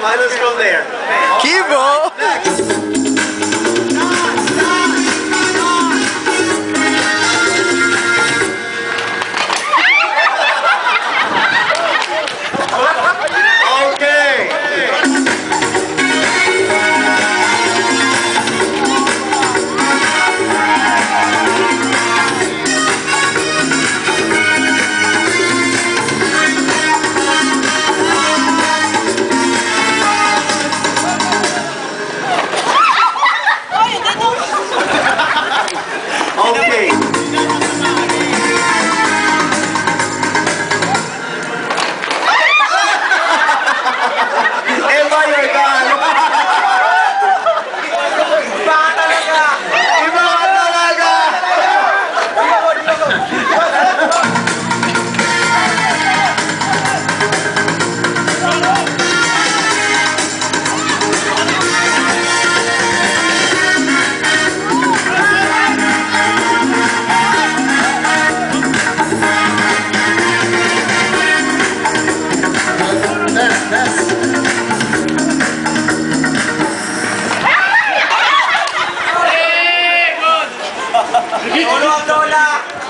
might as well go there. Kibo! Okay.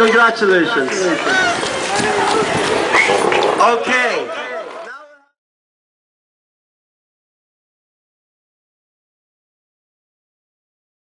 Congratulations. Okay.